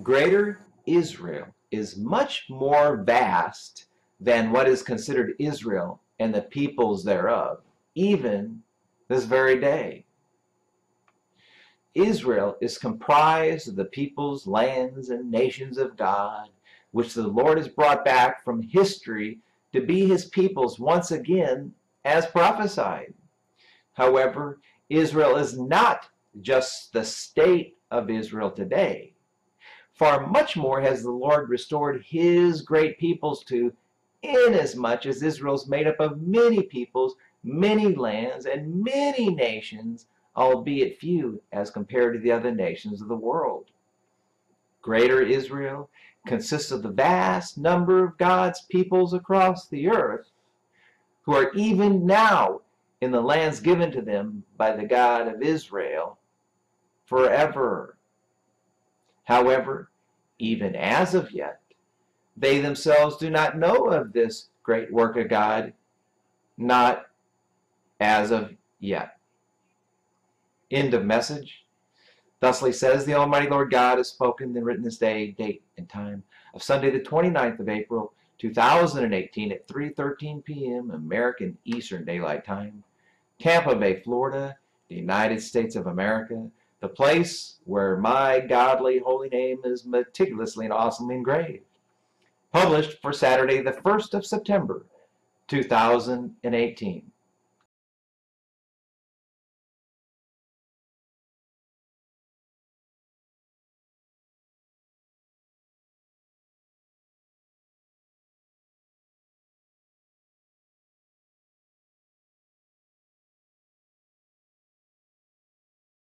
Greater Israel is much more vast than what is considered Israel and the peoples thereof, even this very day. Israel is comprised of the peoples, lands, and nations of God, which the Lord has brought back from history to be his peoples once again as prophesied. However, Israel is not just the state of Israel today. Far much more has the Lord restored his great peoples to, inasmuch as Israel is made up of many peoples, many lands, and many nations, albeit few as compared to the other nations of the world. Greater Israel consists of the vast number of God's peoples across the earth who are even now in the lands given to them by the God of Israel forever. However, even as of yet, they themselves do not know of this great work of God, not as of yet. End of message. Thusly says the Almighty Lord God has spoken and written this day, date, and time of Sunday the 29th of April, 2018 at 3.13 p.m. American Eastern Daylight Time, Tampa Bay, Florida, the United States of America, the place where my godly holy name is meticulously and awesomely engraved. Published for Saturday the 1st of September, 2018.